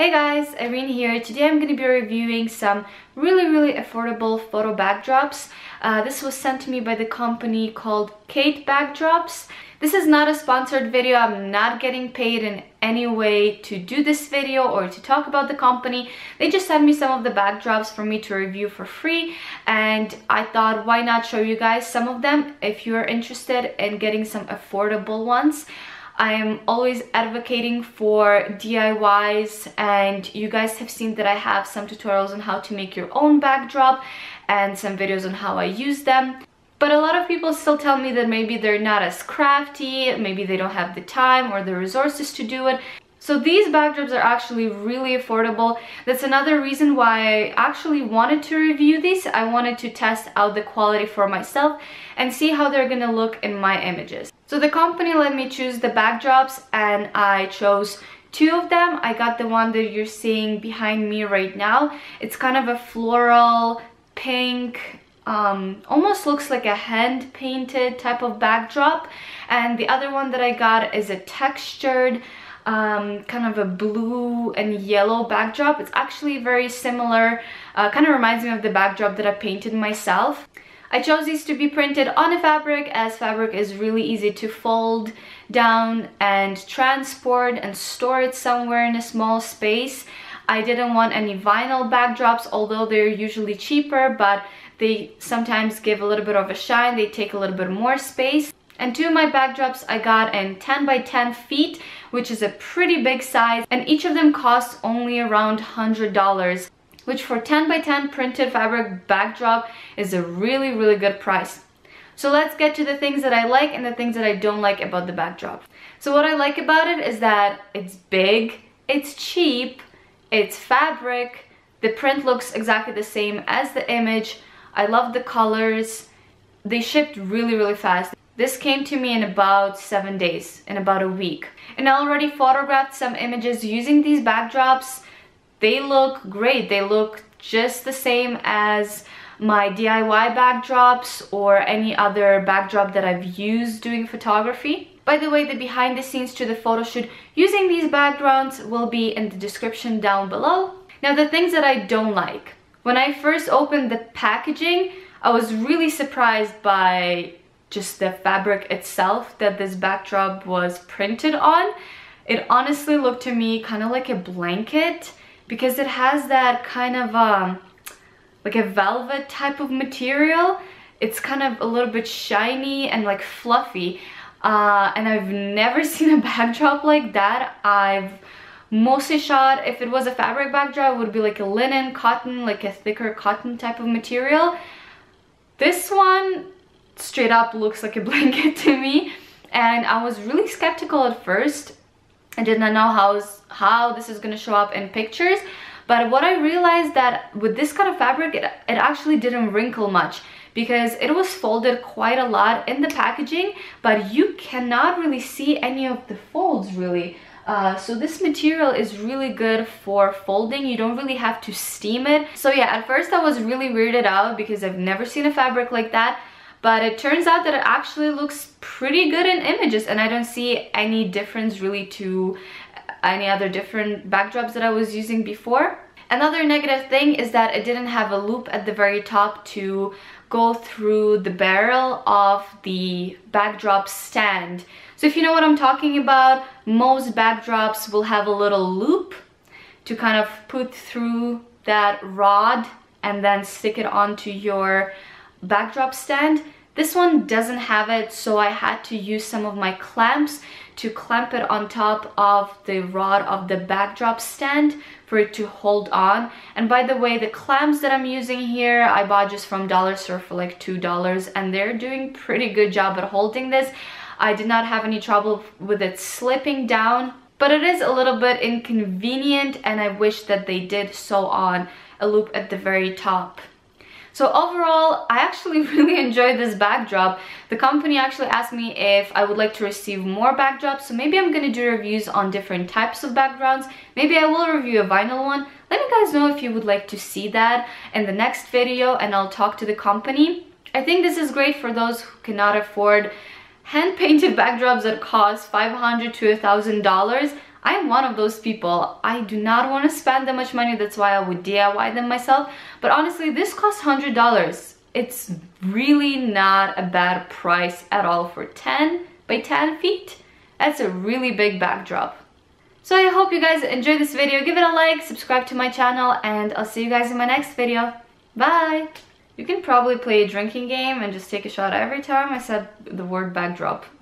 Hey guys, Irene here. Today I'm going to be reviewing some really really affordable photo backdrops. Uh, this was sent to me by the company called Kate Backdrops. This is not a sponsored video. I'm not getting paid in any way to do this video or to talk about the company. They just sent me some of the backdrops for me to review for free and I thought why not show you guys some of them if you're interested in getting some affordable ones. I am always advocating for DIYs and you guys have seen that I have some tutorials on how to make your own backdrop and some videos on how I use them. But a lot of people still tell me that maybe they're not as crafty, maybe they don't have the time or the resources to do it. So these backdrops are actually really affordable. That's another reason why I actually wanted to review these. I wanted to test out the quality for myself and see how they're gonna look in my images. So the company let me choose the backdrops and I chose two of them. I got the one that you're seeing behind me right now. It's kind of a floral pink um, almost looks like a hand painted type of backdrop and the other one that I got is a textured um, kind of a blue and yellow backdrop. It's actually very similar, uh, kind of reminds me of the backdrop that I painted myself. I chose these to be printed on a fabric as fabric is really easy to fold down and transport and store it somewhere in a small space. I didn't want any vinyl backdrops although they're usually cheaper but they sometimes give a little bit of a shine, they take a little bit more space. And two of my backdrops I got in 10 by 10 feet, which is a pretty big size, and each of them costs only around $100 which for 10 by 10 printed fabric backdrop is a really, really good price. So let's get to the things that I like and the things that I don't like about the backdrop. So what I like about it is that it's big, it's cheap, it's fabric, the print looks exactly the same as the image, I love the colors, they shipped really, really fast. This came to me in about seven days, in about a week. And I already photographed some images using these backdrops they look great. They look just the same as my DIY backdrops or any other backdrop that I've used doing photography. By the way, the behind the scenes to the photo shoot using these backgrounds will be in the description down below. Now the things that I don't like. When I first opened the packaging, I was really surprised by just the fabric itself that this backdrop was printed on. It honestly looked to me kind of like a blanket because it has that kind of um, like a velvet type of material. It's kind of a little bit shiny and like fluffy. Uh, and I've never seen a backdrop like that. I've mostly shot, if it was a fabric backdrop, it would be like a linen, cotton, like a thicker cotton type of material. This one straight up looks like a blanket to me. And I was really skeptical at first I did not know how, how this is going to show up in pictures. But what I realized that with this kind of fabric, it, it actually didn't wrinkle much because it was folded quite a lot in the packaging, but you cannot really see any of the folds really. Uh, so this material is really good for folding. You don't really have to steam it. So yeah, at first I was really weirded out because I've never seen a fabric like that but it turns out that it actually looks pretty good in images and I don't see any difference really to any other different backdrops that I was using before. Another negative thing is that it didn't have a loop at the very top to go through the barrel of the backdrop stand. So if you know what I'm talking about, most backdrops will have a little loop to kind of put through that rod and then stick it onto your backdrop stand. This one doesn't have it, so I had to use some of my clamps to clamp it on top of the rod of the backdrop stand for it to hold on. And by the way, the clamps that I'm using here, I bought just from Dollar Store for like $2 and they're doing pretty good job at holding this. I did not have any trouble with it slipping down, but it is a little bit inconvenient and I wish that they did sew on a loop at the very top. So overall, I actually really enjoyed this backdrop. The company actually asked me if I would like to receive more backdrops, so maybe I'm gonna do reviews on different types of backgrounds. Maybe I will review a vinyl one. Let me guys know if you would like to see that in the next video and I'll talk to the company. I think this is great for those who cannot afford hand-painted backdrops that cost 500 to $1,000. I'm one of those people. I do not want to spend that much money. That's why I would DIY them myself. But honestly, this costs $100. It's really not a bad price at all for 10 by 10 feet. That's a really big backdrop. So I hope you guys enjoyed this video. Give it a like, subscribe to my channel, and I'll see you guys in my next video. Bye! You can probably play a drinking game and just take a shot every time I said the word backdrop.